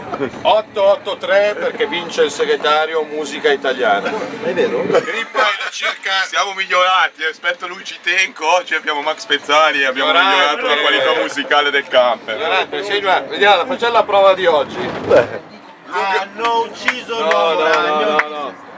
883 perché vince il segretario musica italiana. È vero? Grippa è da circa... Siamo migliorati, rispetto a lui ci tengo, oggi abbiamo Max Pezzali e abbiamo Migliorati. migliorato la qualità musicale del camper. Ignorante, sei qua. Vediamo, facciamo la prova di oggi. Hanno ucciso No, no, no, no.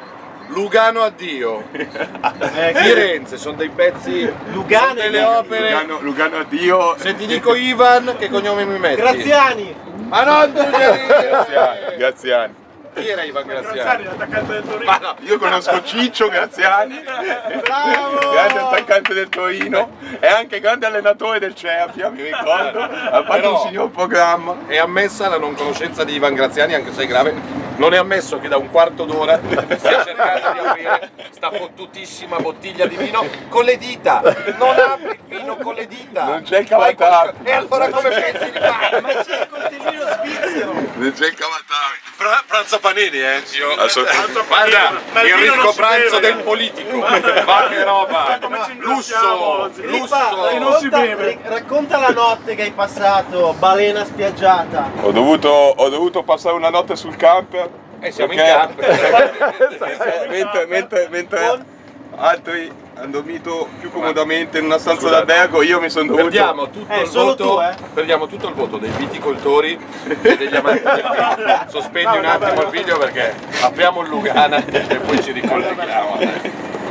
Lugano addio. Eh, Firenze, sono dei pezzi, Lugano sono delle opere. Lugano, Lugano addio. Se ti dico Ivan, che cognome mi metti? Graziani! Ma non Graziani! Graziani, Graziani. Chi era Ivan Graziani? l'attaccante del Torino. Ma no, Io conosco Ciccio Graziani, Bravo! grande attaccante del Torino e anche grande allenatore del Cervia, mi ricordo. Ha fatto Però- un signor programma. è ammessa la non conoscenza di Ivan Graziani, anche se è grave. Non è ammesso che da un quarto d'ora stia cercando di aprire sta fottutissima bottiglia di vino con le dita. Non apri il vino con le dita. Non c'è il qualcosa- E allora come pensi di fare? Ma c'è! Non c'è il. Pra- pranzo panini, eh? Io, Assolutamente. guarda, Ma il ricco pranzo del politico. Ma che roba! Lusso! Lusso! non si racconta, beve. racconta la notte che hai passato, balena spiaggiata. Ho dovuto, ho dovuto passare una notte sul camper. Eh, siamo in perché- campo. mentre, mentre, mentre Con- altri hanno dormito più comodamente in una stanza d'albergo, io mi sono dovuto... Perdiamo tutto, Eh, il voto, tu, eh. perdiamo tutto il voto dei viticoltori e degli amanti del vino. Sospendi un attimo il video perché apriamo il Lugana e poi ci ricolleghiamo.